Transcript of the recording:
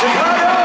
Chicago!